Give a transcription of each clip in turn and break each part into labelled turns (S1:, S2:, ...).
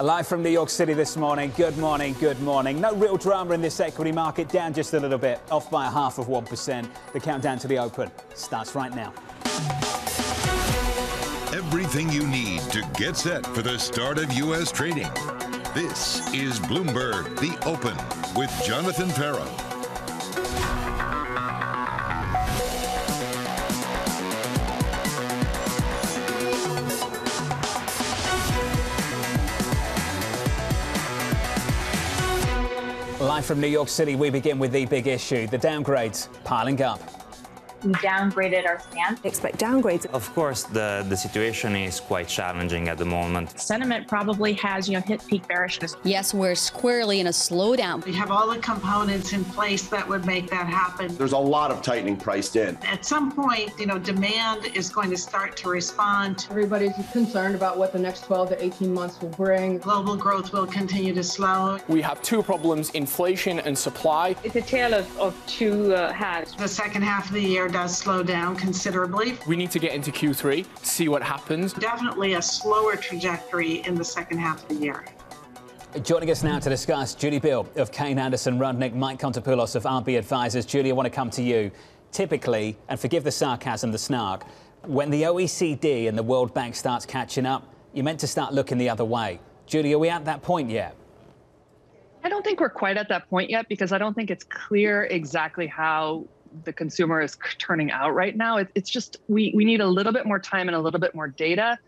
S1: Live from New York City this morning. Good morning, good morning. No real drama in this equity market, down just a little bit, off by a half of 1%. The countdown to the open starts right now.
S2: Everything you need to get set for the start of U.S. trading. This is Bloomberg The Open with Jonathan Ferro.
S1: Live from New York City, we begin with the big issue the downgrades piling up
S3: we downgraded our stance.
S4: Expect downgrades.
S5: Of course, the, the situation is quite challenging at the moment.
S6: Sentiment probably has, you know, hit peak bearishness.
S7: Yes, we're squarely in a slowdown.
S8: We have all the components in place that would make that happen.
S9: There's a lot of tightening priced in.
S8: At some point, you know, demand is going to start to respond.
S10: Everybody's concerned about what the next 12 to 18 months will bring.
S8: Global growth will continue to slow.
S11: We have two problems, inflation and supply.
S12: It's a tale of, of two uh, halves.
S8: The second half of the year does slow down considerably.
S11: We need to get into Q3, see what happens.
S8: Definitely a slower trajectory in the second half of the year.
S1: Joining us now to discuss, Julie Biel of Kayne Anderson Rudnick, Mike Contopoulos of RB Advisors. Julie, I want to come to you. Typically, and forgive the sarcasm, the snark, when the OECD and the World Bank starts catching up, you're meant to start looking the other way. Julie, are we at that point yet?
S6: I don't think we're quite at that point yet because I don't think it's clear exactly how the consumer is turning out right now. It, it's just we we need a little bit more time and a little bit more data.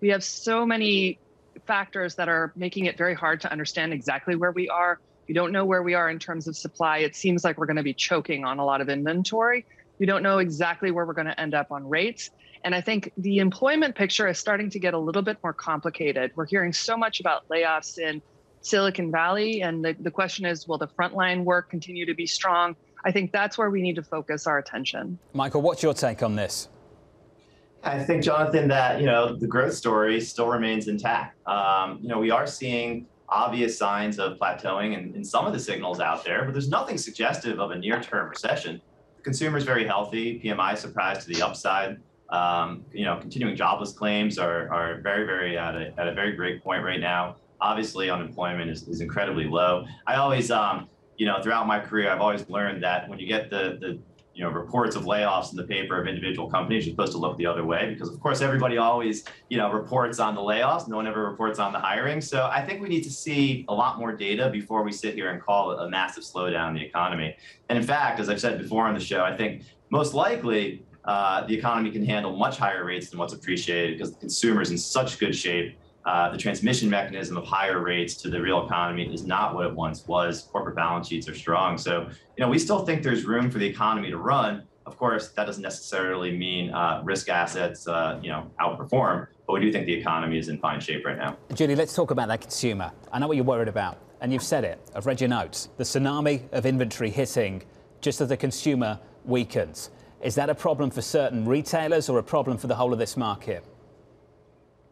S6: We have so many factors that are making it very hard to understand exactly where we are. We don't know where we are in terms of supply. It seems like we're going to be choking on a lot of inventory. We don't know exactly where we're going to end up on rates. And I think the employment picture is starting to get a little bit more complicated. We're hearing so much about layoffs in Silicon Valley. And the, the question is will the frontline work continue to be strong? I think that's where we need to focus our attention.
S1: Michael, what's your take on this?
S13: I think, Jonathan, that you know the growth story still remains intact. Um, you know, we are seeing obvious signs of plateauing in, in some of the signals out there, but there's nothing suggestive of a near-term recession. The consumer is very healthy. PMI surprised to the upside. Um, you know, continuing jobless claims are, are very, very at a, at a very great point right now. Obviously, unemployment is, is incredibly low. I always um, you know, throughout my career, I've always learned that when you get the the you know reports of layoffs in the paper of individual companies, you're supposed to look the other way because, of course, everybody always you know reports on the layoffs. No one ever reports on the hiring. So I think we need to see a lot more data before we sit here and call it a massive slowdown in the economy. And in fact, as I've said before on the show, I think most likely uh, the economy can handle much higher rates than what's appreciated because the consumer is in such good shape uh, the transmission mechanism of higher rates to the real economy is not what it once was. Corporate balance sheets are strong. So, you know, we still think there's room for the economy to run. Of course, that doesn't necessarily mean uh, risk assets, uh, you know, outperform, but we do think the economy is in fine shape right now.
S1: Julie, let's talk about that consumer. I know what you're worried about, and you've said it. I've read your notes. The tsunami of inventory hitting just as the consumer weakens. Is that a problem for certain retailers or a problem for the whole of this market?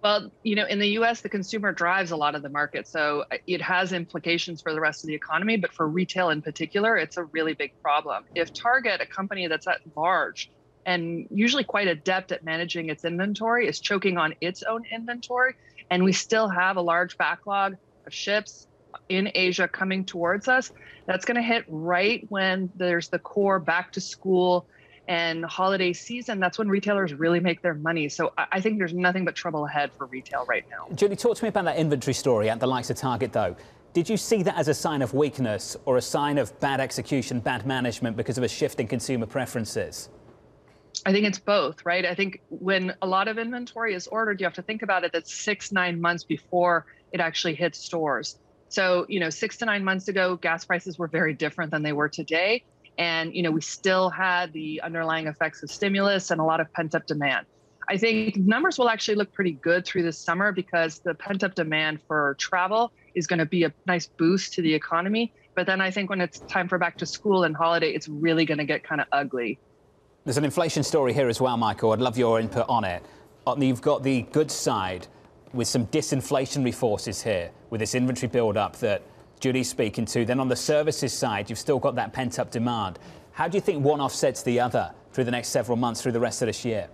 S6: Well, you know, in the US, the consumer drives a lot of the market. So it has implications for the rest of the economy, but for retail in particular, it's a really big problem. If Target, a company that's at large and usually quite adept at managing its inventory, is choking on its own inventory, and we still have a large backlog of ships in Asia coming towards us, that's going to hit right when there's the core back to school and holiday season, that's when retailers really make their money. So I think there's nothing but trouble ahead for retail right now.
S1: Julie, talk to me about that inventory story at the likes of Target, though. Did you see that as a sign of weakness or a sign of bad execution, bad management because of a shift in consumer preferences?
S6: I think it's both, right? I think when a lot of inventory is ordered, you have to think about it that's six, nine months before it actually hits stores. So, you know, six to nine months ago, gas prices were very different than they were today and you know we still had the underlying effects of stimulus and a lot of pent up demand. I think numbers will actually look pretty good through this summer because the pent up demand for travel is going to be a nice boost to the economy. But then I think when it's time for back to school and holiday, it's really going to get kind of ugly.
S1: There's an inflation story here as well, Michael. I'd love your input on it. Uh, you've got the good side with some disinflationary forces here with this inventory build up that Julie's speaking to. Then on the services side, you've still got that pent up demand. How do you think one offsets the other through the next several months, through the rest of this year?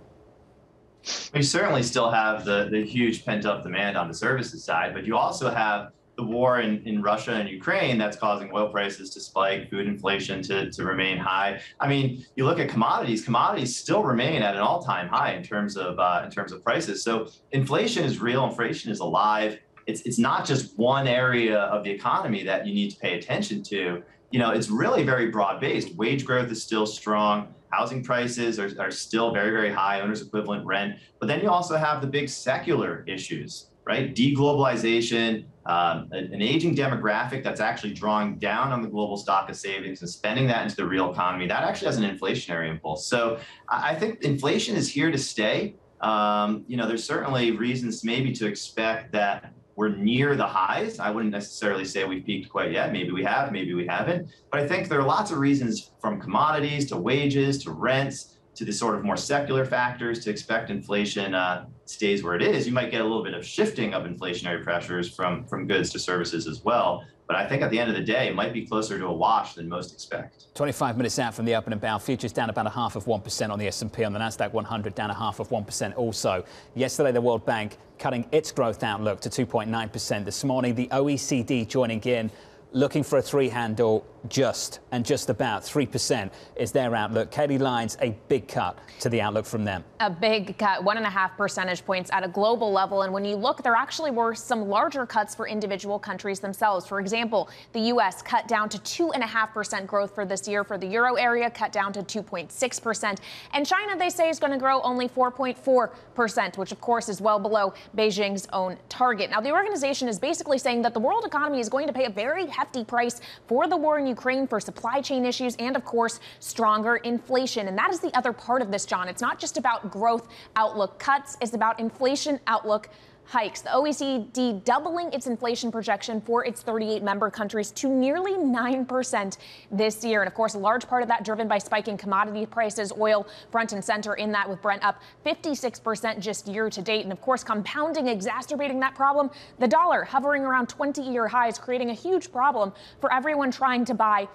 S13: We certainly still have the, the huge pent up demand on the services side, but you also have the war in, in Russia and Ukraine that's causing oil prices to spike, food inflation to, to remain high. I mean, you look at commodities, commodities still remain at an all-time high in terms of uh, in terms of prices. So inflation is real, inflation is alive. It's it's not just one area of the economy that you need to pay attention to. You know, it's really very broad-based. Wage growth is still strong. Housing prices are, are still very, very high, owner's equivalent rent. But then you also have the big secular issues, right? Deglobalization, um, an aging demographic that's actually drawing down on the global stock of savings and spending that into the real economy, that actually has an inflationary impulse. So I think inflation is here to stay. Um, you know, there's certainly reasons maybe to expect that we're near the highs. I wouldn't necessarily say we've peaked quite yet. Maybe we have, maybe we haven't. But I think there are lots of reasons from commodities to wages to rents to the sort of more secular factors to expect inflation uh, stays where it is. You might get a little bit of shifting of inflationary pressures from, from goods to services as well. But I think at the end of the day, it might be closer to a wash than most expect.
S1: 25 minutes out from the open and bell, futures down about a half of 1% on the S&P, on the Nasdaq 100 down a half of 1% also. Yesterday, the World Bank cutting its growth outlook to 2.9%. This morning, the OECD joining in looking for a three handle just and just about 3% is their outlook. Kailey Leinz, a big cut to the outlook from them.
S4: A big cut, one and a half percentage points at a global level. And when you look, there actually were some larger cuts for individual countries themselves. For example, the U.S. cut down to 2.5% growth for this year. For the euro area, cut down to 2.6%. And China, they say, is going to grow only 4.4%, which of course is well below Beijing's own target. Now, the organization is basically saying that the world economy is going to pay a very hefty price for the war in Ukraine, for supply chain issues, and of course, stronger inflation. And that is the other part of this, John. It's not just about growth outlook cuts, it's about inflation outlook hikes. The OECD doubling its inflation projection for its 38 member countries to nearly 9% this year. And of course, a large part of that driven by spiking commodity prices, oil front and center in that with Brent up 56% just year to date. And of course, compounding, exacerbating that problem, the dollar hovering around 20 year highs, creating a huge problem for everyone trying to buy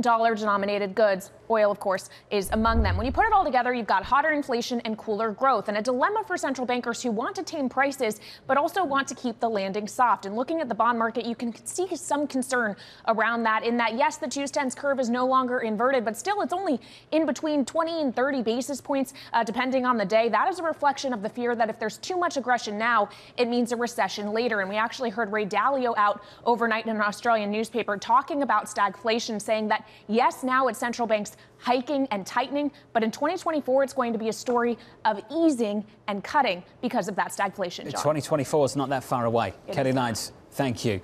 S4: dollar denominated goods. Oil, of course, is among them. When you put it all together, you've got hotter inflation and cooler growth, and a dilemma for central bankers who want to tame prices but also want to keep the landing soft. And looking at the bond market, you can see some concern around that. In that, yes, the two tens curve is no longer inverted, but still it's only in between 20 and 30 basis points, uh, depending on the day. That is a reflection of the fear that if there's too much aggression now, it means a recession later. And we actually heard Ray Dalio out overnight in an Australian newspaper talking about stagflation, saying that yes, now it's central banks hiking and tightening, but in 2024, it's going to be a story of easing and cutting because of that stagflation. John.
S1: 2024 is not that far away. It Kailey Leinz, thank you.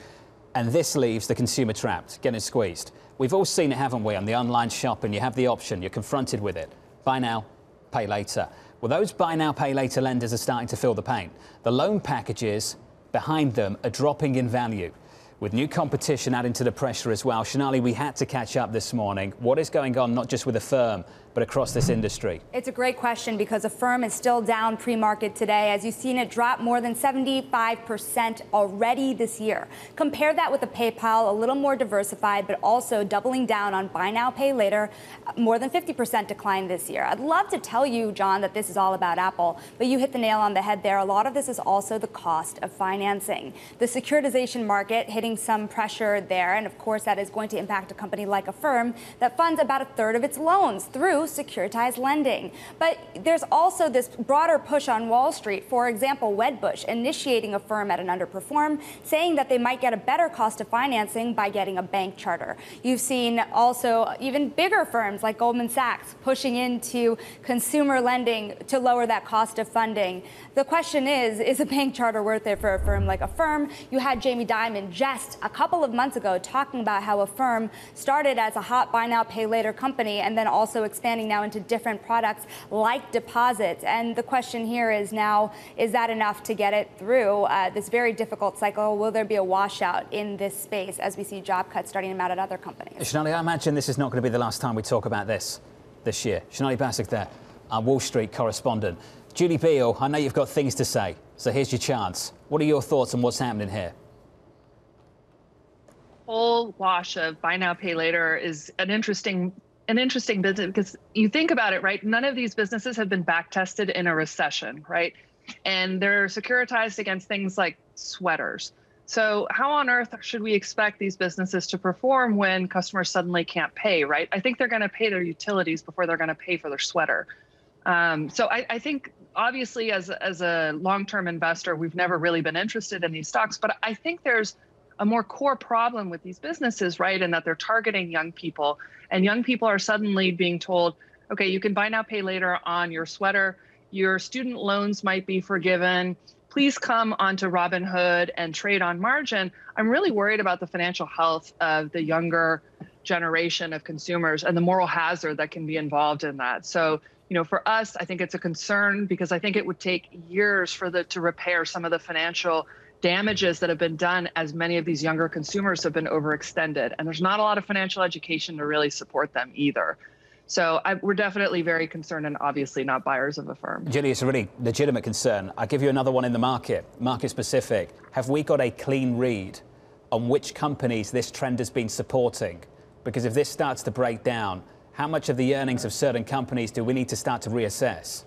S1: And this leaves the consumer trapped, getting squeezed. We've all seen it, haven't we, on the online shopping? You have the option, you're confronted with it. Buy now, pay later. Well, those buy now, pay later lenders are starting to feel the pain. The loan packages behind them are dropping in value. With new competition adding to the pressure as well, Sonali, we had to catch up this morning. What is going on, not just with the firm, but across this industry?
S14: It's a great question because the firm is still down pre market today. As you've seen it drop more than 75% already this year. Compare that with the PayPal, a little more diversified, but also doubling down on buy now, pay later, more than 50% decline this year. I'd love to tell you, John, that this is all about Apple, but you hit the nail on the head there. A lot of this is also the cost of financing. The securitization market hitting some pressure there, and of course, that is going to impact a company like Affirm that funds about a third of its loans through securitized lending. But there's also this broader push on Wall Street. For example, Wedbush initiating Affirm at an underperform, saying that they might get a better cost of financing by getting a bank charter. You've seen also even bigger firms like Goldman Sachs pushing into consumer lending to lower that cost of funding. The question is, is a bank charter worth it for a firm like Affirm? You had Jamie Dimon just a couple of months ago talking about how Affirm started as a hot buy now, pay later company and then also expanding now into different products like deposits. And the question here is now, is that enough to get it through uh, this very difficult cycle? Will there be a washout in this space as we see job cuts starting to mount at other companies?
S1: Sonali, I imagine this is not going to be the last time we talk about this this year. Sonali Basak there, our Wall Street correspondent. Julie Biel, I know you've got things to say, so here's your chance. What are your thoughts on what's happening here?
S6: Whole wash of buy now, pay later is an interesting an interesting business because you think about it, right? None of these businesses have been back tested in a recession, right? And they're securitized against things like sweaters. So, how on earth should we expect these businesses to perform when customers suddenly can't pay, right? I think they're going to pay their utilities before they're going to pay for their sweater. Um, so, I, I think obviously, as, as a long term investor, we've never really been interested in these stocks, but I think there's a more core problem with these businesses, right? And that they're targeting young people, and young people are suddenly being told, okay, you can buy now, pay later on your sweater, your student loans might be forgiven please come onto Robinhood and trade on margin. I'm really worried about the financial health of the younger generation of consumers and the moral hazard that can be involved in that. So, you know, for us, I think it's a concern because I think it would take years for the to repair some of the financial damages that have been done as many of these younger consumers have been overextended. And there's not a lot of financial education to really support them either. So I, we're definitely very concerned and obviously not buyers of Affirm.
S1: Julie, it's a really legitimate concern. I'll give you another one in the market, market specific. Have we got a clean read on which companies this trend has been supporting? Because if this starts to break down, how much of the earnings of certain companies do we need to start to reassess?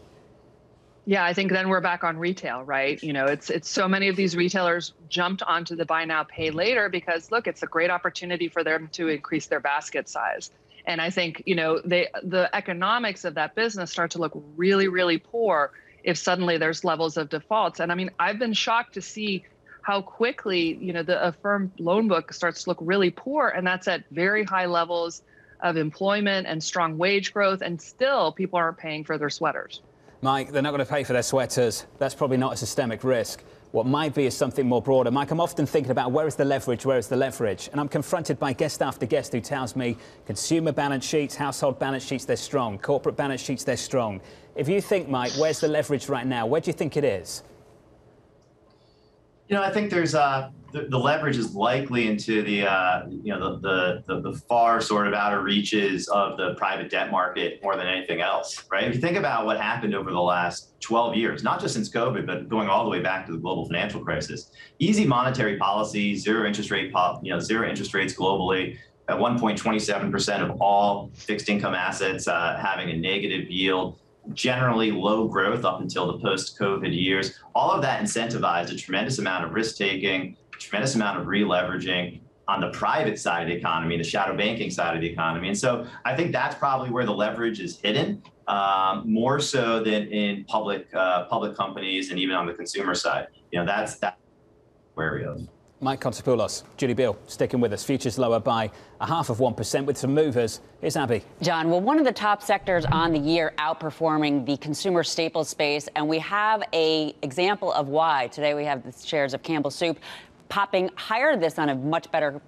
S6: Yeah, I think then we're back on retail, right? You know, it's it's so many of these retailers jumped onto the buy now pay later because look, it's a great opportunity for them to increase their basket size. And I think, you know, they the economics of that business start to look really, really poor if suddenly there's levels of defaults. And I mean, I've been shocked to see how quickly, you know, the Affirm loan book starts to look really poor. And that's at very high levels of employment and strong wage growth. And still people aren't paying for their sweaters.
S1: Mike, they're not going to pay for their sweaters. That's probably not a systemic risk what might be is something more broader. Mike, I'm often thinking about where is the leverage, where is the leverage? And I'm confronted by guest after guest who tells me consumer balance sheets, household balance sheets, they're strong. Corporate balance sheets, they're strong. If you think, Mike, where's the leverage right now? Where do you think it is?
S13: You know, I think there's uh, the, the leverage is likely into the uh, you know the, the, the far sort of outer reaches of the private debt market more than anything else, right? If you think about what happened over the last 12 years, not just since COVID, but going all the way back to the global financial crisis, easy monetary policy, zero interest rate, pop, you know, zero interest rates globally. At 1.27% of all fixed income assets uh, having a negative yield, generally low growth up until the post-COVID years. All of that incentivized a tremendous amount of risk taking, tremendous amount of re-leveraging on the private side of the economy, the shadow banking side of the economy. And so I think that's probably where the leverage is hidden, um, more so than in public uh, public companies and even on the consumer side. You know, that's that wary of.
S1: Mike Contopoulos, Julie Biel, sticking with us. Futures lower by a half of 1% with some movers. Here's Abby.
S15: John, well, one of the top sectors on the year outperforming the consumer staples space, and we have a example of why. Today we have the shares of Campbell Soup popping higher this on a much better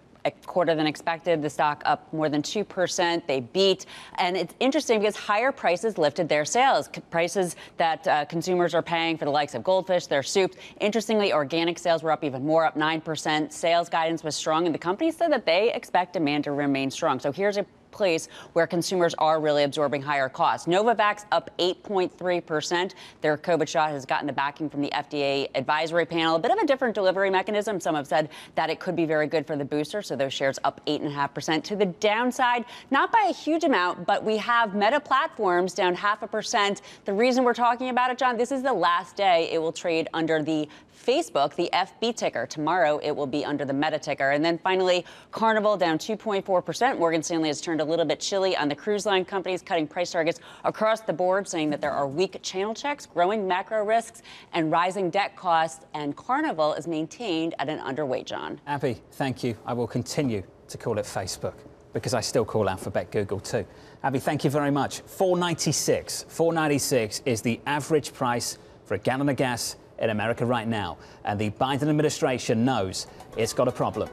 S15: quarter than expected. The stock up more than 2%. They beat. And it's interesting because higher prices lifted their sales, prices that uh, consumers are paying for the likes of goldfish, their soups. Interestingly, organic sales were up even more, up 9%. Sales guidance was strong, and the company said that they expect demand to remain strong. So here's a place where consumers are really absorbing higher costs. Novavax up 8.3%. Their COVID shot has gotten the backing from the FDA advisory panel. A bit of a different delivery mechanism. Some have said that it could be very good for the booster, so those shares up 8.5%. To the downside, not by a huge amount, but we have Meta Platforms down half a percent. The reason we're talking about it, John, this is the last day it will trade under the Facebook, the FB ticker. Tomorrow it will be under the Meta ticker. And then finally, Carnival down 2.4%. Morgan Stanley has turned a little bit chilly on the cruise line companies, cutting price targets across the board, saying that there are weak channel checks, growing macro risks, and rising debt costs. And Carnival is maintained at an underweight, John.
S1: Abby, thank you. I will continue to call it Facebook because I still call Alphabet Google too. Abby, thank you very much. 496. 496 is the average price for a gallon of gas in America right now. And the Biden administration knows it's got a problem.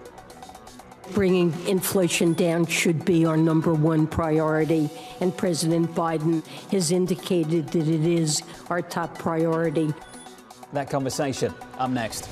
S16: Bringing inflation down should be our number one priority, and President Biden has indicated that it is our top priority.
S1: That conversation up next.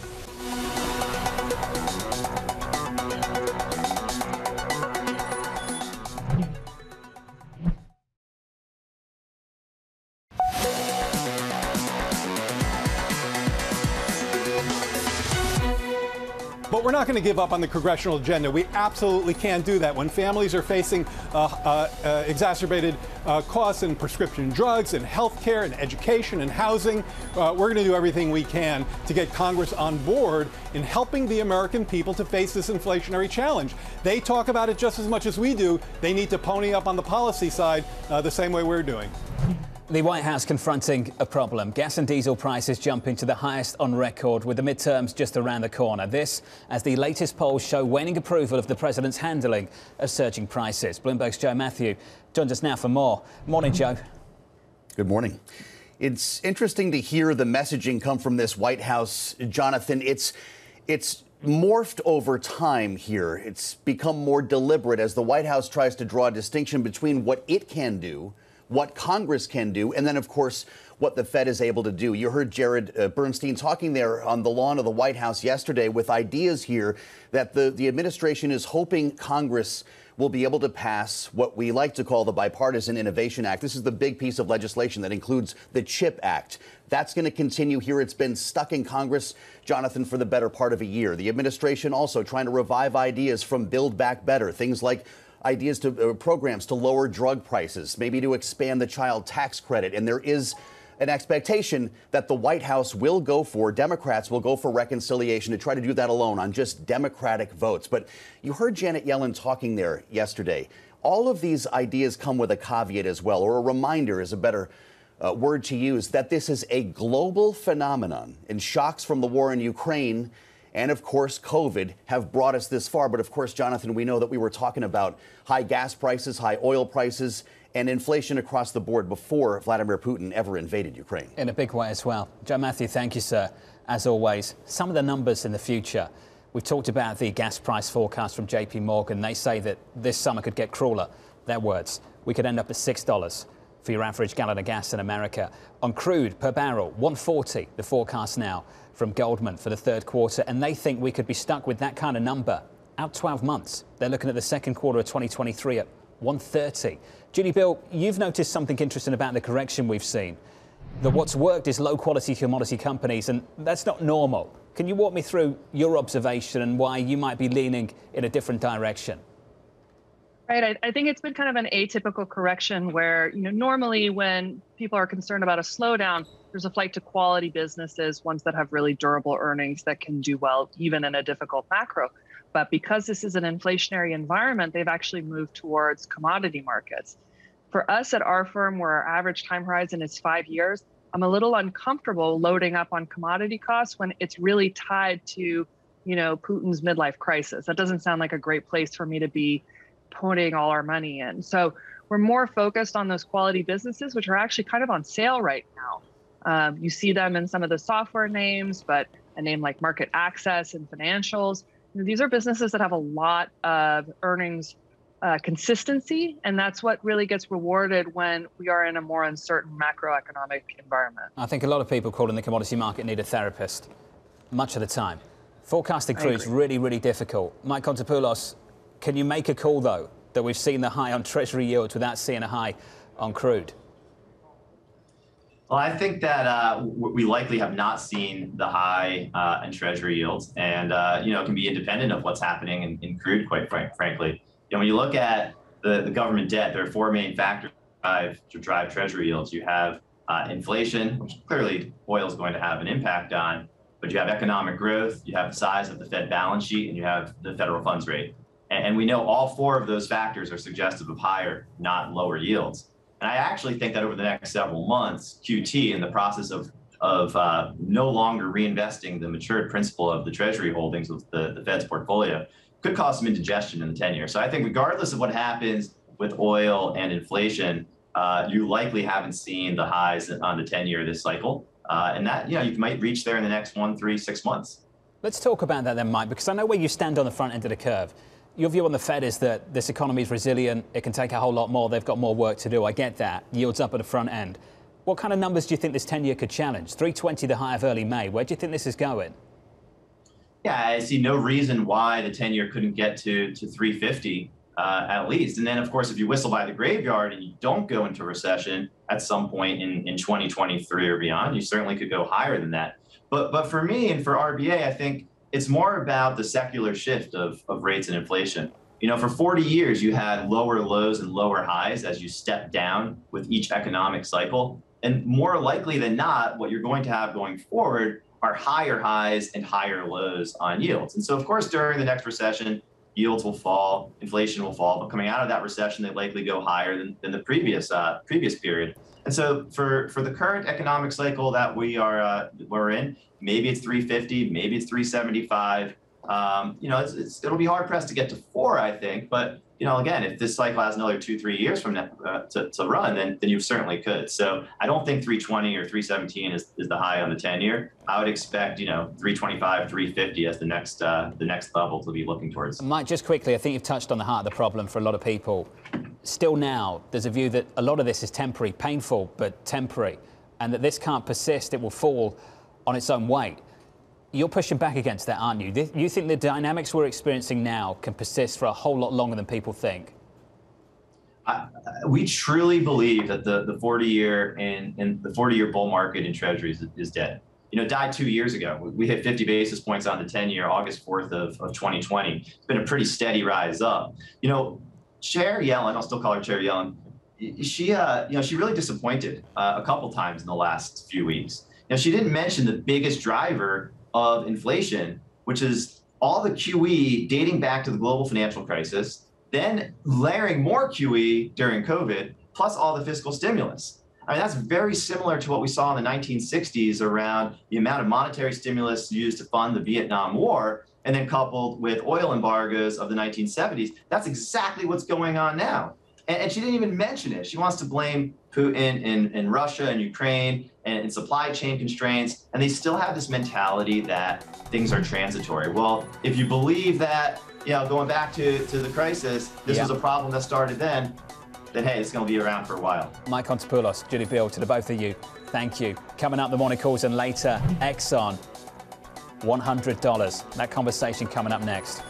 S17: Going to give up on the congressional agenda. We absolutely can't do that. When families are facing uh, uh, uh, exacerbated uh, costs in prescription drugs and health care and education and housing, uh, we're going to do everything we can to get Congress on board in helping the American people to face this inflationary challenge. They talk about it just as much as we do. They need to pony up on the policy side the same way we're doing.
S1: The White House confronting a problem. Gas and diesel prices jumping to the highest on record with the midterms just around the corner. This as the latest polls show waning approval of the president's handling of surging prices. Bloomberg's Joe Matthew joins us now for more. Morning, Joe.
S18: Good morning. It's interesting to hear the messaging come from this White House, Jonathan. It's it's morphed over time here. It's become more deliberate as the White House tries to draw a distinction between what it can do what Congress can do, and then, of course, what the Fed is able to do. You heard Jared uh, Bernstein talking there on the lawn of the White House yesterday with ideas here that the, the administration is hoping Congress will be able to pass what we like to call the Bipartisan Innovation Act. This is the big piece of legislation that includes the CHIP Act. That's going to continue here. It's been stuck in Congress, Jonathan, for the better part of a year. The administration also trying to revive ideas from Build Back Better, things like ideas to uh, programs to lower drug prices, maybe to expand the child tax credit. And there is an expectation that the White House will go for, Democrats will go for reconciliation to try to do that alone on just Democratic votes. But you heard Janet Yellen talking there yesterday. All of these ideas come with a caveat as well, or a reminder is a better uh, word to use, that this is a global phenomenon. And shocks from the war in Ukraine and of course, COVID have brought us this far. But of course, Jonathan, we know that we were talking about high gas prices, high oil prices, and inflation across the board before Vladimir Putin ever invaded Ukraine.
S1: In a big way as well. Joe Matthew, thank you, sir. As always, some of the numbers in the future. We've talked about the gas price forecast from JP Morgan. They say that this summer could get crueler. Their words. We could end up at $6 for your average gallon of gas in America. On crude per barrel, 140, the forecast now from Goldman for the third quarter, and they think we could be stuck with that kind of number out 12 months. They're looking at the second quarter of 2023 at 130. Julie Biel, you've noticed something interesting about the correction we've seen. That what's worked is low quality commodity companies, and that's not normal. Can you walk me through your observation and why you might be leaning in a different direction?
S6: Right. I, I, think it's been kind of an atypical correction where, you know, normally when people are concerned about a slowdown, there's a flight to quality businesses, ones that have really durable earnings that can do well even in a difficult macro. But because this is an inflationary environment, they've actually moved towards commodity markets. For us at our firm, where our average time horizon is five years, I'm a little uncomfortable loading up on commodity costs when it's really tied to, you know, Putin's midlife crisis. That doesn't sound like a great place for me to be putting all our money in. So we're more focused on those quality businesses, which are actually kind of on sale right now. Um, you see them in some of the software names, but a name like MarketAxess and Financials, you know, these are businesses that have a lot of earnings uh, consistency, and that's what really gets rewarded when we are in a more uncertain macroeconomic environment.
S1: I think a lot of people calling the commodity market need a therapist much of the time. Forecasting through is really, really difficult. Mike Contopoulos, can you make a call, though, that we've seen the high on Treasury yields without seeing a high on crude?
S13: Well, I think that uh, we likely have not seen the high uh, in Treasury yields, and uh, you know, it can be independent of what's happening in, in crude. Quite frank, frankly, you know, when you look at the, the government debt, there are four main factors to drive, to drive Treasury yields. You have uh, inflation, which clearly oil is going to have an impact on, but you have economic growth, you have the size of the Fed balance sheet, and you have the federal funds rate. And we know all four of those factors are suggestive of higher, not lower yields. And I actually think that over the next several months, QT, in the process of of uh, no longer reinvesting the matured principal of the Treasury holdings of the, the Fed's portfolio, could cause some indigestion in the 10 year. So I think, regardless of what happens with oil and inflation, uh, you likely haven't seen the highs on the 10 year this cycle. Uh, and that, you know, you might reach there in the next one, three, six months.
S1: Let's talk about that then, Mike, because I know where you stand on the front end of the curve your view on the Fed is that this economy is resilient. It can take a whole lot more. They've got more work to do. I get that. Yields up at the front end. What kind of numbers do you think this 10 year could challenge? 320, the high of early May. Where do you think this is going?
S13: Yeah, I see no reason why the 10 year couldn't get to, to 350 uh, at least. And then, of course, if you whistle by the graveyard and you don't go into recession at some point in, in 2023 or beyond, you certainly could go higher than that. But, but for me and for RBA, I think it's more about the secular shift of, of rates and inflation. You know, for 40 years, you had lower lows and lower highs as you step down with each economic cycle. And more likely than not, what you're going to have going forward are higher highs and higher lows on yields. And so, of course, during the next recession, yields will fall, inflation will fall, but coming out of that recession, they likely go higher than, than the previous uh, previous period. And so, for for the current economic cycle that we are uh, we're in, maybe it's 350, maybe it's 375. Um, you know, it's, it's, it'll be hard pressed to get to four, I think. But you know, again, if this cycle has another two, three years from now uh, to, to run, then then you certainly could. So I don't think 320 or 317 is, is the high on the 10 year. I would expect you know 325, 350 as the next uh, the next level to be looking towards.
S1: Mike, just quickly, I think you've touched on the heart of the problem for a lot of people. Still now, there's a view that a lot of this is temporary, painful but temporary, and that this can't persist. It will fall on its own weight. You're pushing back against that, aren't you? You think the dynamics we're experiencing now can persist for a whole lot longer than people think?
S13: I, we truly believe that the, the 40 year and, and the 40 year bull market in treasuries is, is dead. You know, died two years ago. We hit 50 basis points on the 10 year, August 4th of, of 2020. It's been a pretty steady rise up. You know, Chair Yellen, I'll still call her Chair Yellen, she, uh, you know, she really disappointed uh, a couple times in the last few weeks. Now, she didn't mention the biggest driver of inflation, which is all the QE dating back to the global financial crisis, then layering more QE during COVID, plus all the fiscal stimulus. I mean, that's very similar to what we saw in the 1960s around the amount of monetary stimulus used to fund the Vietnam War, and then coupled with oil embargoes of the 1970s. That's exactly what's going on now. And, and she didn't even mention it. She wants to blame Putin in, in Russia and Ukraine and, and supply chain constraints. And they still have this mentality that things are transitory. Well, if you believe that, you know, going back to, to the crisis, this yeah. was a problem that started then, then hey, it's going to be around for a while.
S1: Mike Contopoulos, Julie Biel, to the both of you, thank you. Coming up the morning calls and later, Exxon, $100. That conversation coming up next.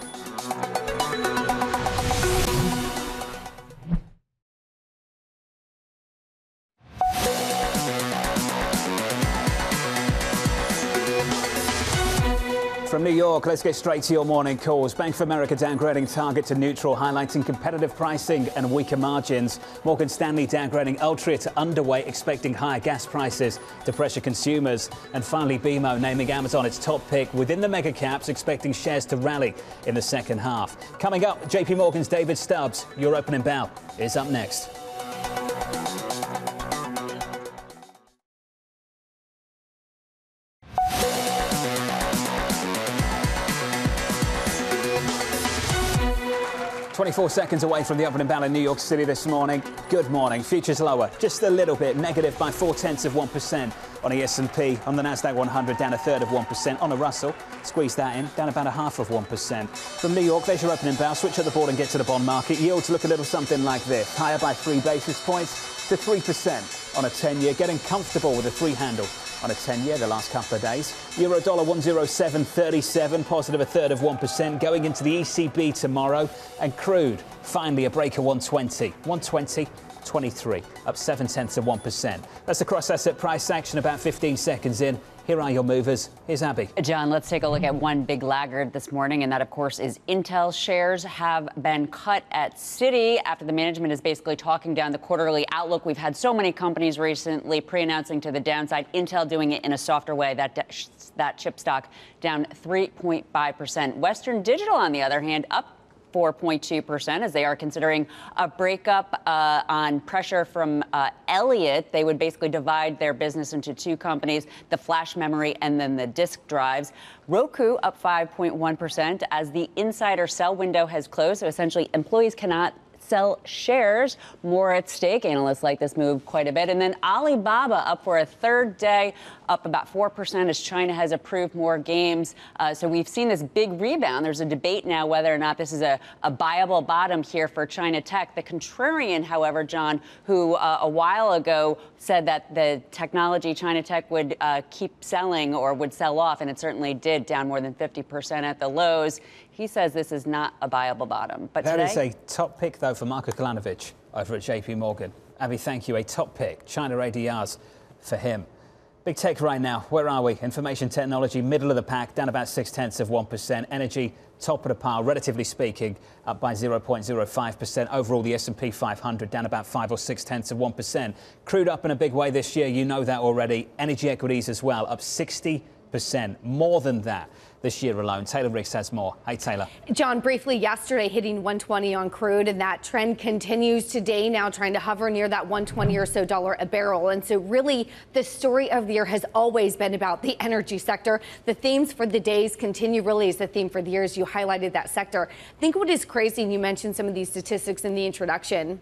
S1: From New York, let's get straight to your morning calls. Bank of America downgrading target to neutral, highlighting competitive pricing and weaker margins. Morgan Stanley downgrading Altria to underweight, expecting higher gas prices to pressure consumers. And finally, BMO naming Amazon its top pick within the mega caps, expecting shares to rally in the second half. Coming up, JP Morgan's David Stubbs. Your opening bell is up next. 24 seconds away from the opening bell in New York City this morning. Good morning. Futures lower, just a little bit, negative by four tenths of 1% on the S&P. On the Nasdaq 100, down a third of 1%. On the Russell, squeeze that in, down about a half of 1%. From New York, there's your opening bell. Switch at the board and get to the bond market. Yields look a little something like this, higher by three basis points to 3% on a 10-year, getting comfortable with a three handle on a 10-year the last couple of days. Euro dollar 107.37, positive a third of 1% going into the ECB tomorrow. And crude, finally a break of 120. 120. 23, up 7 tenths of 1%. That's the cross asset price action about 15 seconds in. Here are your movers. Here's Abby.
S15: John, let's take a look at one big laggard this morning, and that, of course, is Intel shares have been cut at Citi after the management is basically talking down the quarterly outlook. We've had so many companies recently pre-announcing to the downside. Intel doing it in a softer way. That that chip stock down 3.5 percent. Western Digital, on the other hand, up 4.2% as they are considering a breakup uh, on pressure from uh, Elliott. They would basically divide their business into two companies the flash memory and then the disk drives. Roku up 5.1% as the insider sell window has closed. So essentially, employees cannot sell shares. More at stake. Analysts like this move quite a bit. And then Alibaba up for a third day, up about 4% as China has approved more games. Uh, so we've seen this big rebound. There's a debate now whether or not this is a, a viable bottom here for China tech. The contrarian, however, John, who uh, a while ago said that the technology China tech would uh, keep selling or would sell off, and it certainly did, down more than 50% at the lows. He says this is not a viable bottom. But
S1: that
S15: today,
S1: is a top pick, though, for Marko Kolanovic over at JP Morgan. Abby, thank you. A top pick. China ADRs for him. Big tech right now. Where are we? Information technology, middle of the pack, down about six tenths of 1%. Energy, top of the pile, relatively speaking, up by 0.05%. Overall, the S&P 500 down about five or six tenths of 1%. Crude up in a big way this year. You know that already. Energy equities as well, up 60 percent more than that this year alone. Taylor Riggs has more. Hey, Taylor.
S19: John, briefly yesterday hitting 120 on crude, and that trend continues today, now trying to hover near that 120 or so dollar a barrel. And so, really, the story of the year has always been about the energy sector. The themes for the days continue, really, is the theme for the years. You highlighted that sector. I think what is crazy, and you mentioned some of these statistics in the introduction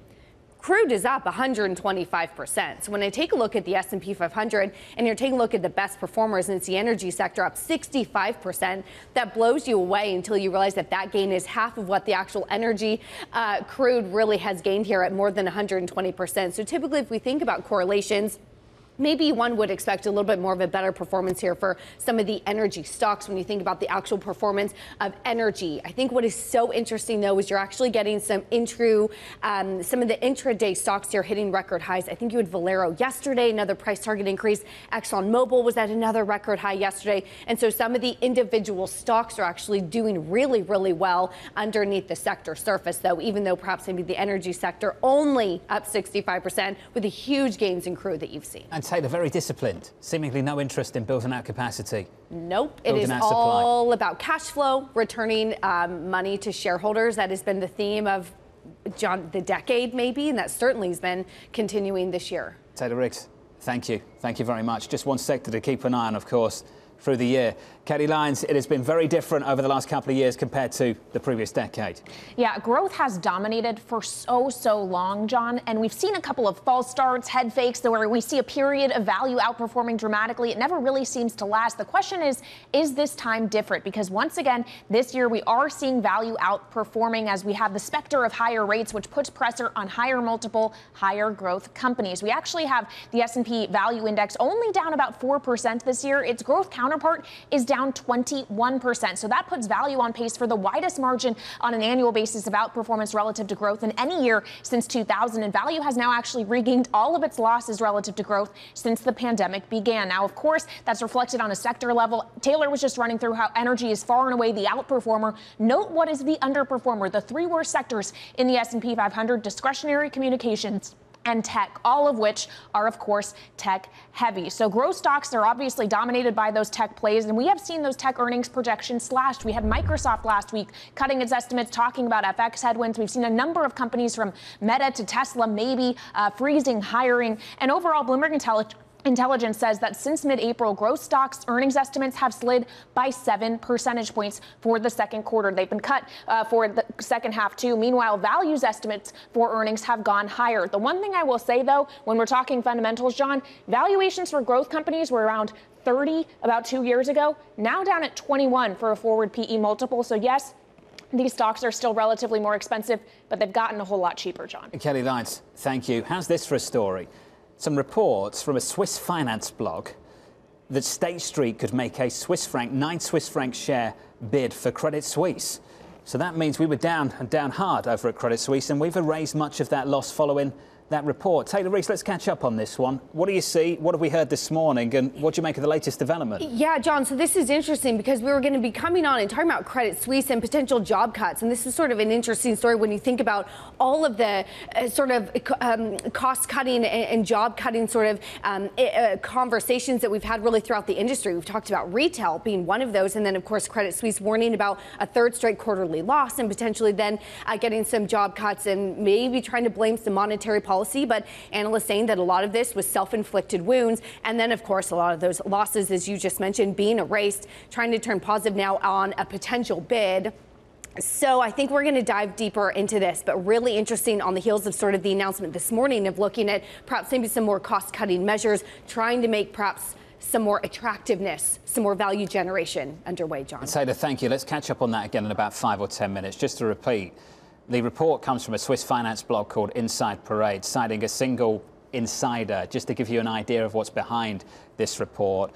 S19: crude is up 125%. So when I take a look at the S&P 500 and you're taking a look at the best performers and it's the energy sector up 65%, that blows you away until you realize that that gain is half of what the actual energy uh, crude really has gained here at more than 120%. So typically if we think about correlations, maybe one would expect a little bit more of a better performance here for some of the energy stocks when you think about the actual performance of energy. I think what is so interesting though is you're actually getting some intro, um, some of the intraday stocks here hitting record highs. I think you had Valero yesterday, another price target increase. ExxonMobil was at another record high yesterday. And so some of the individual stocks are actually doing really, really well underneath the sector surface though, even though perhaps maybe the energy sector only up 65% with the huge gains in crude that you've seen.
S1: And Taylor, very disciplined, seemingly no interest in building out capacity.
S19: Nope. It is all about cash flow, returning um, money to shareholders. That has been the theme of John, the decade, maybe, and that certainly has been continuing this year.
S1: Taylor Riggs, thank you. Thank you very much. Just one sector to keep an eye on, of course through the year. Kailey Leinz, it has been very different over the last couple of years compared to the previous decade.
S4: Yeah, growth has dominated for so, so long, John. And we've seen a couple of false starts, head fakes, where we see a period of value outperforming dramatically. It never really seems to last. The question is, is this time different? Because once again, this year we are seeing value outperforming as we have the specter of higher rates, which puts pressure on higher multiple, higher growth companies. We actually have the S&P Value Index only down about 4% this year. Its growth counterpart is down 21%. So that puts value on pace for the widest margin on an annual basis of outperformance relative to growth in any year since 2000. And value has now actually regained all of its losses relative to growth since the pandemic began. Now, of course, that's reflected on a sector level. Taylor was just running through how energy is far and away the outperformer. Note what is the underperformer. The three worst sectors in the S&P 500: discretionary communications and tech, all of which are, of course, tech heavy. So growth stocks are obviously dominated by those tech plays, and we have seen those tech earnings projections slashed. We had Microsoft last week cutting its estimates, talking about FX headwinds. We've seen a number of companies from Meta to Tesla maybe uh, freezing hiring, and overall, Bloomberg Intelligence Intelligence says that since mid April, growth stocks earnings estimates have slid by seven percentage points for the second quarter. They've been cut uh, for the second half, too. Meanwhile, values estimates for earnings have gone higher. The one thing I will say, though, when we're talking fundamentals, John, valuations for growth companies were around 30 about two years ago, now down at 21 for a forward PE multiple. So, yes, these stocks are still relatively more expensive, but they've gotten a whole lot cheaper, John.
S1: Kailey Leinz, thank you. How's this for a story? Some reports from a Swiss finance blog that State Street could make a Swiss franc, nine Swiss franc share bid for Credit Suisse. So that means we were down and down hard over at Credit Suisse, and we've erased much of that loss following that report. Taylor Riggs, let's catch up on this one. What do you see? What have we heard this morning? And what do you make of the latest development?
S19: Yeah, John, so this is interesting because we were going to be coming on and talking about Credit Suisse and potential job cuts. And this is sort of an interesting story when you think about all of the uh, sort of um, cost cutting and, and, job cutting sort of um, uh, conversations that we've had really throughout the industry. We've talked about retail being one of those. And then, of course, Credit Suisse warning about a third straight quarterly loss and potentially then uh, getting some job cuts and maybe trying to blame some monetary policy policy, but analysts saying that a lot of this was self-inflicted wounds. And then, of course, a lot of those losses, as you just mentioned, being erased, trying to turn positive now on a potential bid. So I think we're going to dive deeper into this, but really interesting on the heels of sort of the announcement this morning of looking at perhaps maybe some more cost cutting measures, trying to make perhaps some more attractiveness, some more value generation underway, John.
S1: Saida, thank you. Let's catch up on that again in about five or 10 minutes. Just to repeat, the report comes from a Swiss finance blog called Inside Parade, citing a single insider, just to give you an idea of what's behind this report.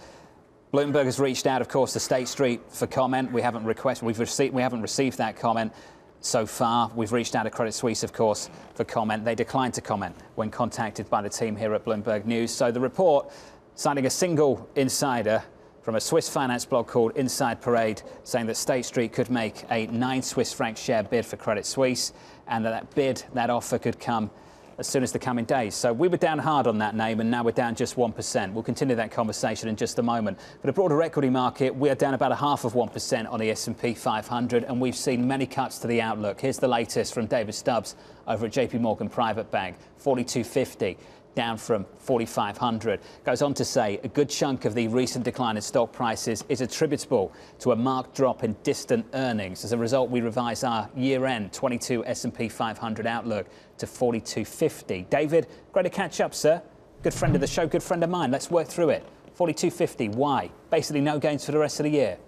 S1: Bloomberg has reached out, of course, to State Street for comment. We haven't requested, we've received, we haven't received that comment so far. We've reached out to Credit Suisse, of course, for comment. They declined to comment when contacted by the team here at Bloomberg News. So the report citing a single insider from a Swiss finance blog called Inside Parade, saying that State Street could make a 9 Swiss franc share bid for Credit Suisse, and that that bid, that offer could come as soon as the coming days. So we were down hard on that name, and now we're down just 1%. We'll continue that conversation in just a moment. But a broader equity market, we are down about a half of 1% on the S&P 500, and we've seen many cuts to the outlook. Here's the latest from David Stubbs over at JP Morgan Private Bank, 4250 down from 4,500. Goes on to say a good chunk of the recent decline in stock prices is attributable to a marked drop in distant earnings. As a result, we revise our year-end 22 S&P 500 outlook to 4250. David, great to catch up, sir. Good friend of the show, good friend of mine. Let's work through it. 4250. Why? Basically, no gains for the rest of the year.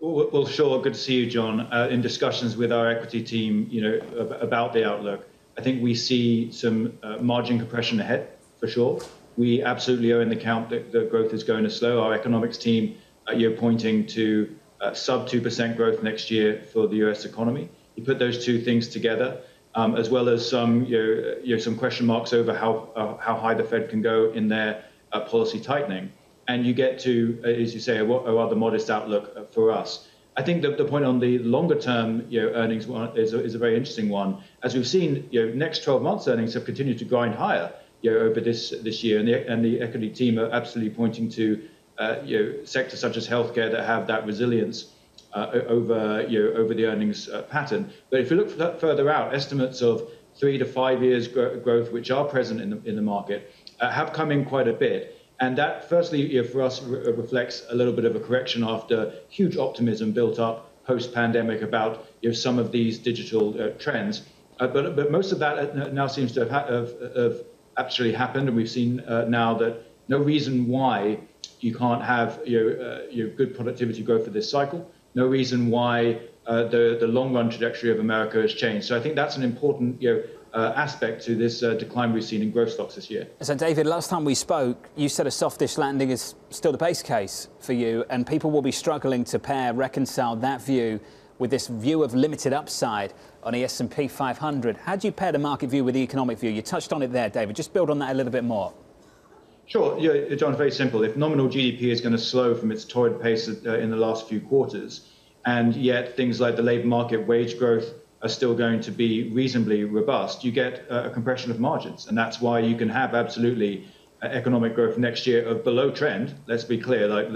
S20: Well, sure. Good to see you, John. Uh, in discussions with our equity team, you know, about the outlook, I think we see some uh, margin compression ahead for sure. We absolutely are in the count that, that growth is going to slow. Our economics team, uh, you're pointing to uh, sub 2% growth next year for the US economy. You put those two things together, um, as well as some, you know, you know, some question marks over how, uh, how high the Fed can go in their uh, policy tightening. And you get to, uh, as you say, a, a rather modest outlook for us. I think the, the point on the longer term you know, earnings is a, is a very interesting one. As we've seen, you know, next 12 months earnings have continued to grind higher you know, over this this year, and the, and the equity team are absolutely pointing to uh, you know, sectors such as healthcare that have that resilience uh, over you know, over the earnings uh, pattern. But if you look further out, estimates of three to five years growth, which are present in the in the market, uh, have come in quite a bit. And that, firstly, you know, for us, re- reflects a little bit of a correction after huge optimism built up post-pandemic about you know, some of these digital uh, trends. Uh, but, but most of that uh, now seems to have, ha- have, have actually happened, and we've seen uh, now that no reason why you can't have you know, uh, good productivity growth for this cycle. No reason why uh, the, the long run trajectory of America has changed. So I think that's an important you know, uh, aspect to this uh, decline we've seen in growth stocks this year.
S1: So, David, last time we spoke, you said a softish landing is still the base case for you, and people will be struggling to pair, reconcile that view with this view of limited upside on the S&P 500. How do you pair the market view with the economic view? You touched on it there, David. Just build on that a little bit more.
S20: Sure, yeah, John. Very simple. If nominal GDP is going to slow from its torrid pace uh, in the last few quarters, and yet things like the labour market, wage growth, are still going to be reasonably robust, you get a compression of margins. And that's why you can have absolutely uh, economic growth next year of below trend. Let's be clear, like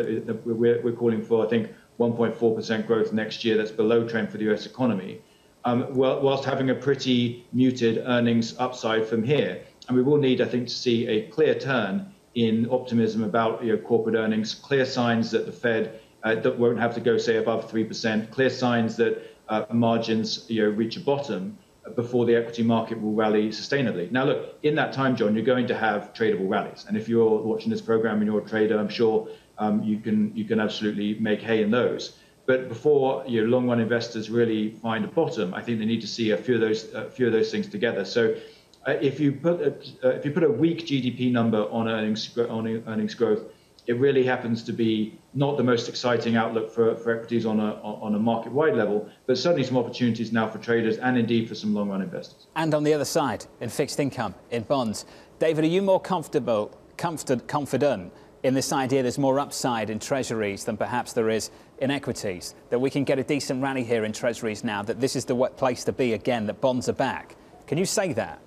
S20: we're, we're calling for, I think, 1.4% growth next year. That's below trend for the US economy, whilst having a pretty muted earnings upside from here. And we will need, I think, to see a clear turn in optimism about corporate earnings, clear signs that the Fed uh, won't have to go, say, above 3%, clear signs that uh, margins reach a bottom before the equity market will rally sustainably. Now, look, in that time, John, you're going to have tradable rallies. And if you're watching this program and you're a trader, I'm sure um, you can you can absolutely make hay in those. But before you know, long run investors really find a bottom, I think they need to see a few of those a few of those things together. So. Uh, if you put a, uh, if you put a weak GDP number on earnings on earnings growth, it really happens to be not the most exciting outlook for, for equities on a, on a market wide level, but certainly some opportunities now for traders and indeed for some long run investors.
S1: And on the other side, in fixed income, in bonds. David, are you more comfortable, comfort, confident in this idea there's more upside in treasuries than perhaps there is in equities? That we can get a decent rally here in treasuries now, that this is the place to be again, that bonds are back? Can you say that?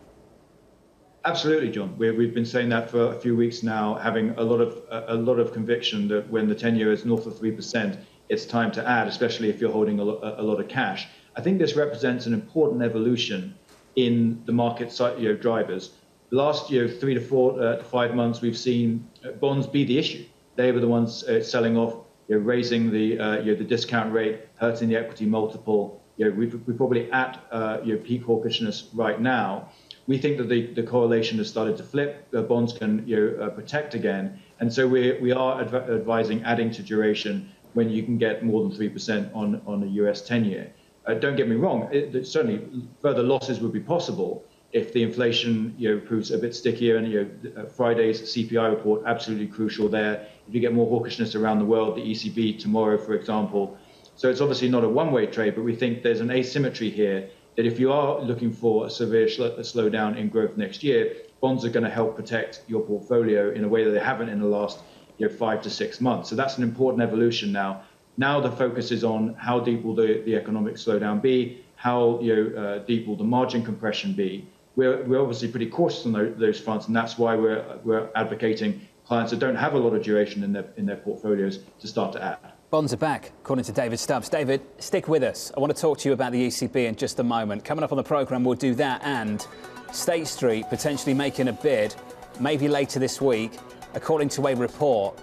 S20: Absolutely, John. we have been saying that for a few weeks now, having a lot of a lot of conviction that when the 10-year is north of three percent, it's time to add, especially if you're holding a, a, lot of cash. I think this represents an important evolution in the market you know, drivers. Last year, three to four uh, to five months, we've seen uh, bonds be the issue. They were the ones uh, selling off, you know, raising the uh, you know, the discount rate, hurting the equity multiple. You know, we're probably at uh, you know, peak hawkishness right now we think that the, the correlation has started to flip. The bonds can you know, uh, protect again. And so we, we are adv- advising adding to duration when you can get more than 3% on, on a US 10 year. Don't get me wrong, it, certainly further losses would be possible if the inflation you know, proves a bit stickier. And you know, uh, Friday's CPI report, absolutely crucial there. If you get more hawkishness around the world, the ECB tomorrow, for example. So it's obviously not a one way trade, but we think there's an asymmetry here that if you are looking for a severe slowdown in growth next year, bonds are going to help protect your portfolio in a way that they haven't in the last you know, five to six months. So that's an important evolution now. Now the focus is on how deep will the, the economic slowdown be, how you know, uh, deep will the margin compression be. We're, we're obviously pretty cautious on those, those fronts, and that's why we're, we're advocating clients that don't have a lot of duration in their, in their portfolios to start to add.
S1: Bonds are back, according to David Stubbs. David, stick with us. I want to talk to you about the ECB in just a moment. Coming up on the programme, we'll do that and State Street potentially making a bid, maybe later this week, according to a report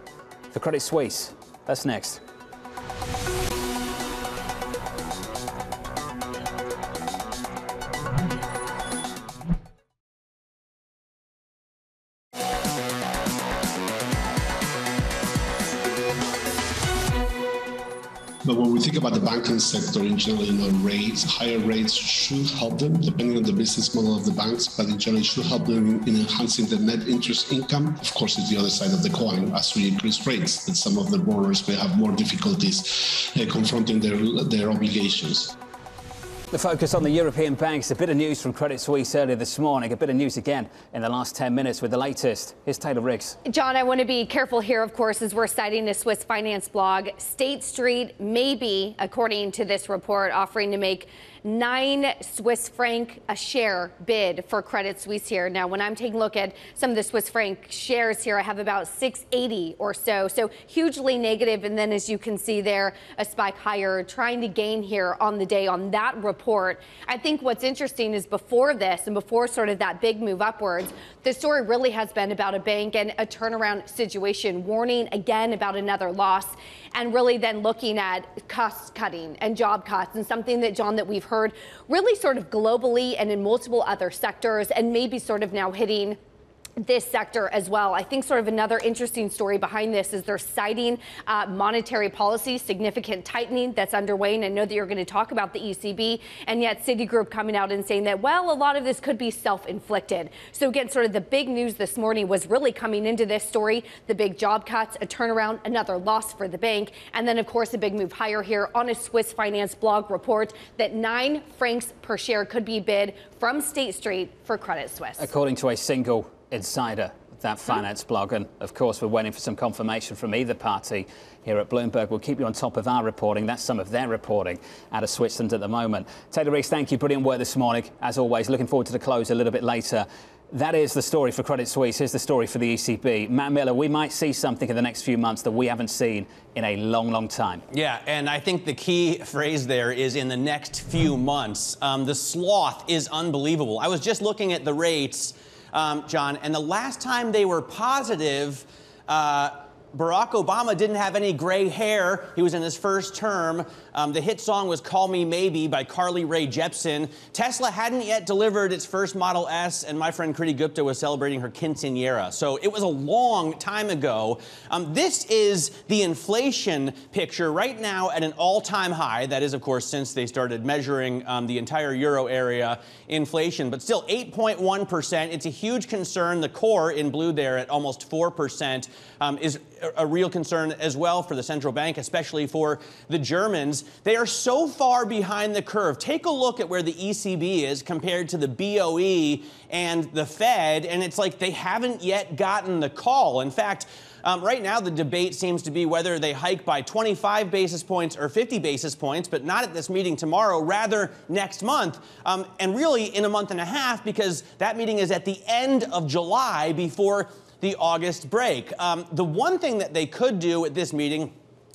S1: for Credit Suisse. That's next.
S21: Think about the banking sector in general, you know, rates, higher rates should help them depending on the business model of the banks, but in general, it should help them in enhancing the net interest income. Of course, it's the other side of the coin. As we increase rates, that some of the borrowers may have more difficulties uh, confronting their, their obligations.
S1: The focus on the European banks. A bit of news from Credit Suisse earlier this morning. A bit of news again in the last 10 minutes with the latest. Here's Taylor Riggs.
S19: John, I want to be careful here, of course, as we're citing the Swiss finance blog. State Street may be, according to this report, offering to make nine Swiss franc a share bid for Credit Suisse here. Now, when I'm taking a look at some of the Swiss franc shares here, I have about 680 or so. So hugely negative. And then as you can see there, a spike higher, trying to gain here on the day on that report. I think what's interesting is before this and before sort of that big move upwards, the story really has been about a bank and a turnaround situation, warning again about another loss and really then looking at cost cutting and job cuts and something that, John, that we've heard really sort of globally and in multiple other sectors and maybe sort of now hitting this sector as well. I think sort of another interesting story behind this is they're citing uh, monetary policy, significant tightening that's underway. And I know that you're going to talk about the ECB, and yet Citigroup coming out and saying that, well, a lot of this could be self inflicted. So, again, sort of the big news this morning was really coming into this story the big job cuts, a turnaround, another loss for the bank. And then, of course, a big move higher here on a Swiss finance blog report that nine francs per share could be bid from State Street for Credit Suisse.
S1: According to a single insider that finance blog. And of course, we're waiting for some confirmation from either party here at Bloomberg. We'll keep you on top of our reporting. That's some of their reporting out of Switzerland at the moment. Taylor Riggs, thank you. Brilliant work this morning. As always, looking forward to the close a little bit later. That is the story for Credit Suisse. Here's the story for the ECB. Matt Miller, we might see something in the next few months that we haven't seen in a long, long time.
S22: Yeah, and I think the key phrase there is in the next few months. Um, the sloth is unbelievable. I was just looking at the rates um, John. And the last time they were positive, uh, Barack Obama didn't have any gray hair. He was in his first term. Um, the hit song was Call Me Maybe by Carly Rae Jepsen. Tesla hadn't yet delivered its first Model S, and my friend Kriti Gupta was celebrating her quinceanera. So it was a long time ago. Um, this is the inflation picture right now at an all time high. That is, of course, since they started measuring um, the entire euro area inflation, but still 8.1%. It's a huge concern. The core in blue there at almost 4% um, is a real concern as well for the central bank, especially for the Germans. They are so far behind the curve. Take a look at where the ECB is compared to the BOE and the Fed, and it's like they haven't yet gotten the call. In fact, um, right now, the debate seems to be whether they hike by 25 basis points or 50 basis points, but not at this meeting tomorrow, rather next month, um, and really in a month and a half, because that meeting is at the end of July before the August break. Um, the one thing that they could do at this meeting,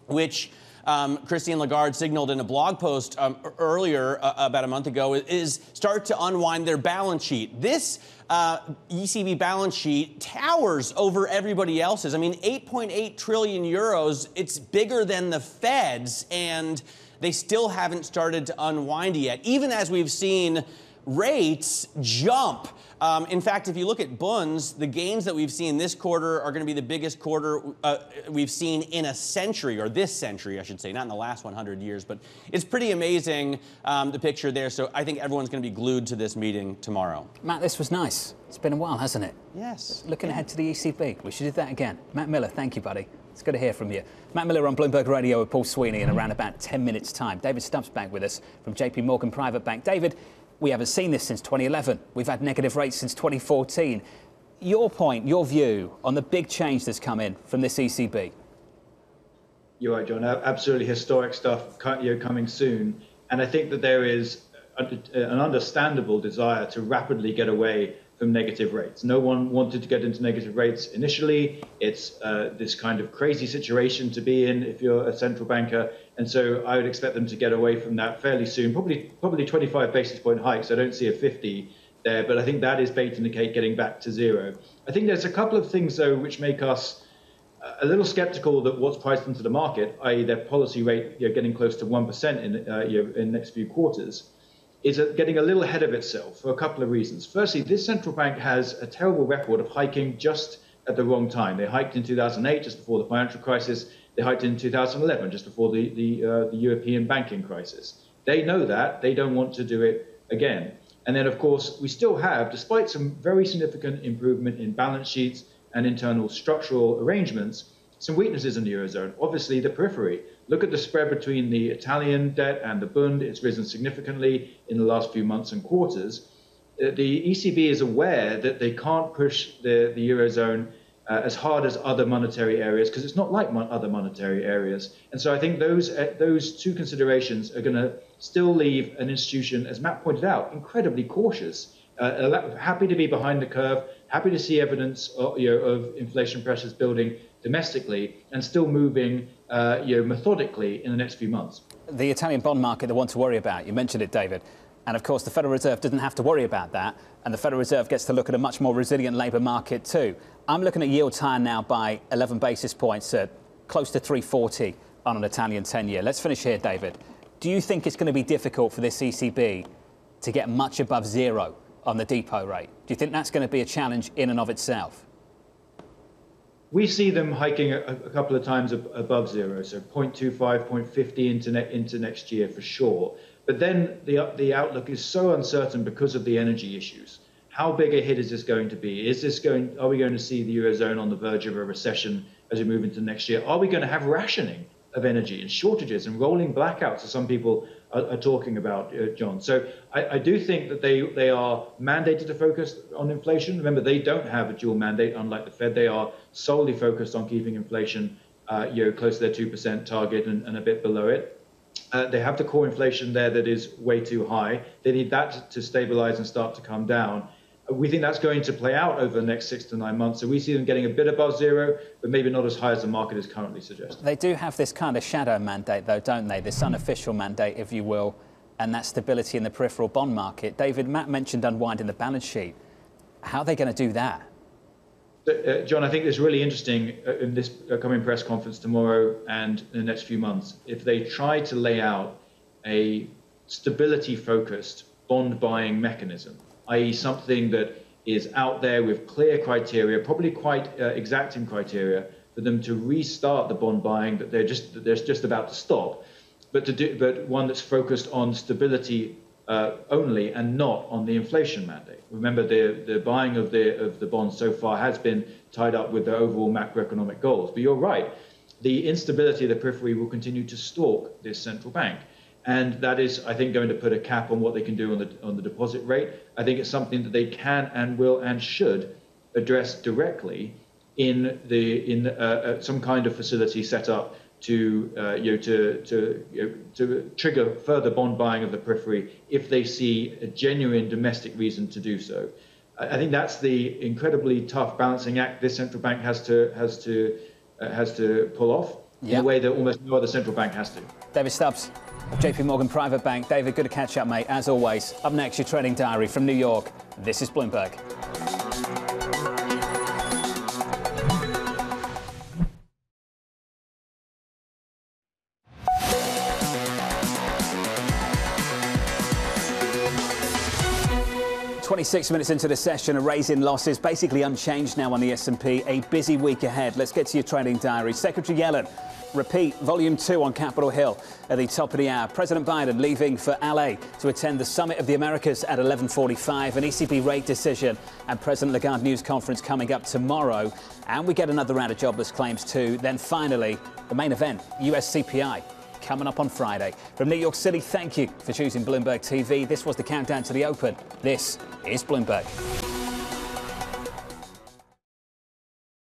S22: which um, Christine Lagarde signaled in a blog post um, earlier, uh, about a month ago, is start to unwind their balance sheet. This uh, ECB balance sheet towers over everybody else's. I mean, 8.8 trillion euros, it's bigger than the Fed's, and they still haven't started to unwind yet, even as we've seen rates jump. Um, in fact, if you look at Bunds, the gains that we've seen this quarter are going to be the biggest quarter uh, we've seen in a century, or this century, I should say, not in the last 100 years. But it's pretty amazing, um, the picture there. So I think everyone's going to be glued to this meeting tomorrow.
S1: Matt, this was nice. It's been a while, hasn't it?
S22: Yes.
S1: Looking yeah. ahead to the ECB. We should do that again. Matt Miller, thank you, buddy. It's good to hear from you. Matt Miller on Bloomberg Radio with Paul Sweeney in around about 10 minutes' time. David Stubbs back with us from JP Morgan Private Bank. David, We haven't seen this since 2011. We've had negative rates since 2014. Your point, your view on the big change that's come in from this ECB?
S20: You're right, John. Absolutely historic stuff coming soon. And I think that there is an understandable desire to rapidly get away from negative rates. No one wanted to get into negative rates initially. It's uh, this kind of crazy situation to be in if you're a central banker. And so I would expect them to get away from that fairly soon, probably probably 25 basis point hikes. I don't see a 50 there, but I think that is bait in the cake getting back to zero. I think there's a couple of things, though, which make us a little skeptical that what's priced into the market, i.e., their policy rate you getting close to 1% in, uh, you know, in the next few quarters, is getting a little ahead of itself for a couple of reasons. Firstly, this central bank has a terrible record of hiking just at the wrong time. They hiked in 2008, just before the financial crisis. They hiked in 2011, just before the, the, uh, the European banking crisis. They know that. They don't want to do it again. And then, of course, we still have, despite some very significant improvement in balance sheets and internal structural arrangements, some weaknesses in the Eurozone. Obviously, the periphery. Look at the spread between the Italian debt and the Bund. It's risen significantly in the last few months and quarters. Uh, the ECB is aware that they can't push the, the Eurozone uh, as hard as other monetary areas because it's not like mon- other monetary areas. And so I think those, uh, those two considerations are going to still leave an institution, as Matt pointed out, incredibly cautious, uh, happy to be behind the curve, happy to see evidence of, you know, of inflation pressures building domestically and still moving uh, you know, methodically in the next few months.
S1: The Italian bond market, the one to worry about, you mentioned it, David. And of course, the Federal Reserve doesn't have to worry about that. And the Federal Reserve gets to look at a much more resilient labour market too. I'm looking at yields higher now by 11 basis points at close to 340 on an Italian 10 year. Let's finish here, David. Do you think it's going to be difficult for this ECB to get much above zero on the depo rate? Do you think that's going to be a challenge in and of itself?
S20: We see them hiking a, a couple of times above zero, so 0.25, 0.50 into, ne- into next year for sure. But then the, the outlook is so uncertain because of the energy issues. How big a hit is this going to be? Is this going? Are we going to see the eurozone on the verge of a recession as we move into next year? Are we going to have rationing of energy and shortages and rolling blackouts, as some people are, are talking about, uh, John. So I, I, do think that they, they are mandated to focus on inflation. Remember, they don't have a dual mandate, unlike the Fed. They are solely focused on keeping inflation uh, you know, close to their 2% target and, and a bit below it. Uh, they have the core inflation there that is way too high. They need that to stabilize and start to come down we think that's going to play out over the next six to nine months. So we see them getting a bit above zero, but maybe not as high as the market is currently suggesting.
S1: They do have this kind of shadow mandate, though, don't they? This unofficial mandate, if you will, and that stability in the peripheral bond market. David, Matt mentioned unwinding the balance sheet. How are they going to do that?
S20: Uh, John, I think it's really interesting uh, in this coming press conference tomorrow and in the next few months if they try to lay out a stability focused bond buying mechanism i.e., something that is out there with clear criteria, probably quite uh, exacting criteria, for them to restart the bond buying that they're just that they're just about to stop, but to do but one that's focused on stability uh, only and not on the inflation mandate. Remember, the the buying of the of the bonds so far has been tied up with the overall macroeconomic goals. But you're right, the instability of the periphery will continue to stalk this central bank and that is, I think, going to put a cap on what they can do on the on the deposit rate. I think it's something that they can and will and should address directly in the in uh, uh, some kind of facility set up to uh, you know to to you know, to trigger further bond buying of the periphery if they see a genuine domestic reason to do so. I, I think that's the incredibly tough balancing act this central bank has to has to uh, has to pull off yep. in a way that almost no other central bank has to.
S1: David Stubbs JP Morgan Private Bank. David, good to catch up, mate, as always. Up next, your trading diary from New York. This is Bloomberg. Twenty-six minutes into the session, a raise in losses, basically unchanged now on the S&P. A busy week ahead. Let's get to your trading diary. Secretary Yellen repeat volume two on Capitol Hill at the top of the hour. President Biden leaving for LA to attend the Summit of the Americas at 11:45. An ECB rate decision and President Lagarde news conference coming up tomorrow. And we get another round of jobless claims too. Then finally, the main event: US CPI coming up on Friday. From New York City, thank you for choosing Bloomberg TV. This was the countdown to the Open. This is Bloomberg.